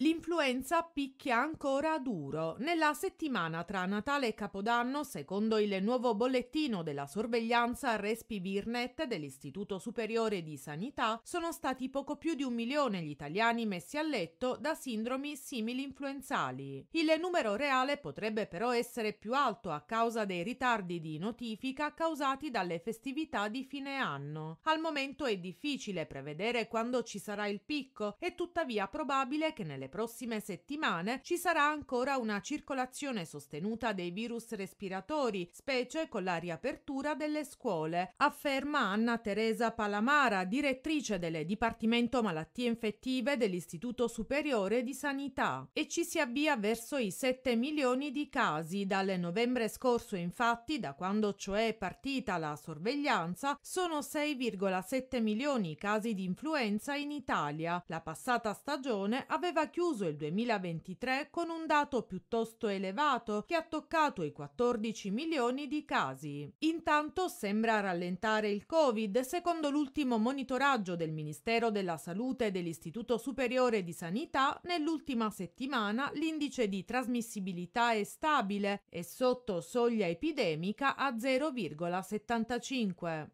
L'influenza picchia ancora duro. Nella settimana tra Natale e Capodanno, secondo il nuovo bollettino della sorveglianza Respi-Virnet dell'Istituto Superiore di Sanità, sono stati poco più di un milione gli italiani messi a letto da sindromi simili influenzali. Il numero reale potrebbe però essere più alto a causa dei ritardi di notifica causati dalle festività di fine anno. Al momento è difficile prevedere quando ci sarà il picco, è tuttavia probabile che nelle nelle prossime settimane ci sarà ancora una circolazione sostenuta dei virus respiratori, specie con la riapertura delle scuole, afferma Anna Teresa Palamara, direttrice del Dipartimento Malattie Infettive dell'Istituto Superiore di Sanità. E ci si avvia verso i 7 milioni di casi. Dal novembre scorso, infatti, da quando cioè è partita la sorveglianza, sono 6,7 milioni i casi di influenza in Italia. La passata stagione aveva chiuso il 2023 con un dato piuttosto elevato che ha toccato i 14 milioni di casi. Intanto sembra rallentare il Covid, secondo l'ultimo monitoraggio del Ministero della Salute e dell'Istituto Superiore di Sanità, nell'ultima settimana l'indice di trasmissibilità è stabile e sotto soglia epidemica a 0,75.